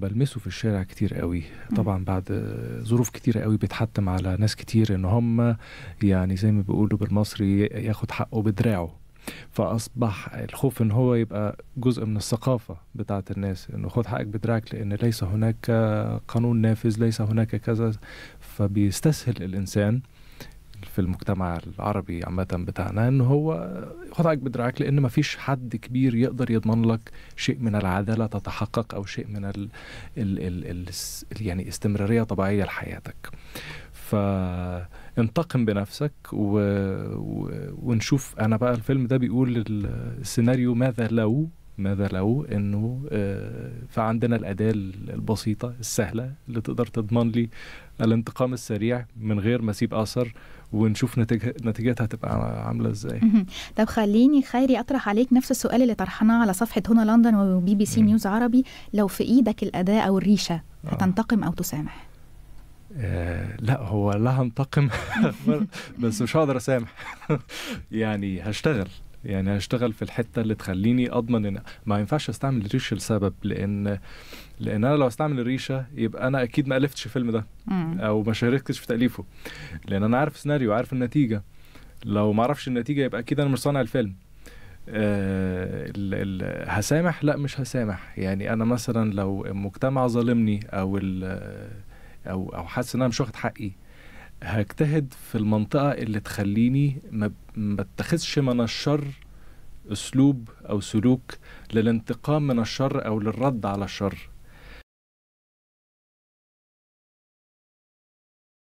بلمسه في الشارع كتير قوي. طبعا بعد ظروف كتير قوي بيتحتم على ناس كتير إن هم يعني زي ما بيقولوا بالمصري ياخد حقه بدراعه. فأصبح الخوف إن هو يبقى جزء من الثقافة بتاعت الناس إنه خد حقك بدراعك لأن ليس هناك قانون نافذ ليس هناك كذا. فبيستسهل الإنسان في المجتمع العربي عامة بتاعنا ان هو خد حقك بدراعك لأن ما فيش حد كبير يقدر يضمن لك شيء من العدالة تتحقق أو شيء من ال ال ال ال يعني استمرارية طبيعية لحياتك. فانتقم بنفسك و... و... ونشوف. أنا بقى الفيلم ده بيقول السيناريو ماذا لو؟ ماذا لو إنه فعندنا الأداة البسيطة السهلة اللي تقدر تضمن لي الانتقام السريع من غير ما أسيب أثر ونشوف نتيجة نتيجتها هتبقى عاملة إزاي. طب خليني خيري أطرح عليك نفس السؤال اللي طرحناه على صفحة هنا لندن و BBC News عربي. لو في إيدك الأداة أو الريشة هتنتقم أو تسامح؟ آه لا هو لا هنتقم بس مش هقدر أسامح. يعني هشتغل. يعني هشتغل في الحتة اللي تخليني أضمن إن ما ينفعش أستعمل الريشه لسبب لأن لأن أنا لو أستعمل الريشه يبقى أنا أكيد ما ألفتش الفيلم ده أو ما شاركتش في تأليفه. لأن أنا عارف السيناريو عارف النتيجة. لو ما أعرفش النتيجة يبقى أكيد أنا مش صانع الفيلم. أه ال ال هسامح؟ لا مش هسامح. يعني أنا مثلا لو المجتمع ظالمني أو أو أو حاسس إن أنا مش واخد حقي هجتهد في المنطقة اللي تخليني ما اتخذش من الشر أسلوب أو سلوك للانتقام من الشر أو للرد على الشر.